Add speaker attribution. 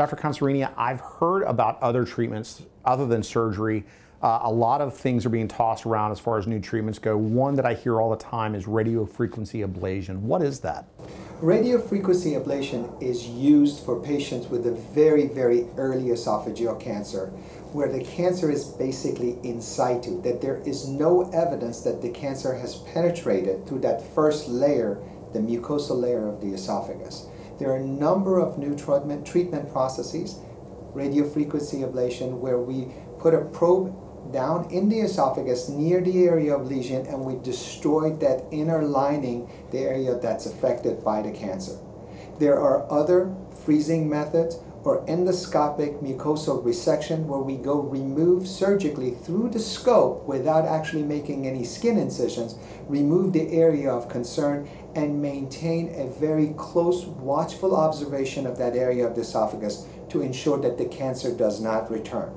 Speaker 1: Dr. Khansarinia, I've heard about other treatments other than surgery. Uh, a lot of things are being tossed around as far as new treatments go. One that I hear all the time is radiofrequency ablation. What is that?
Speaker 2: Radiofrequency ablation is used for patients with a very, very early esophageal cancer, where the cancer is basically in situ, that there is no evidence that the cancer has penetrated through that first layer, the mucosal layer of the esophagus. There are a number of new treatment, treatment processes, radiofrequency ablation, where we put a probe down in the esophagus near the area of lesion and we destroy that inner lining, the area that's affected by the cancer. There are other freezing methods or endoscopic mucosal resection where we go remove surgically through the scope without actually making any skin incisions, remove the area of concern and maintain a very close watchful observation of that area of the esophagus to ensure that the cancer does not return.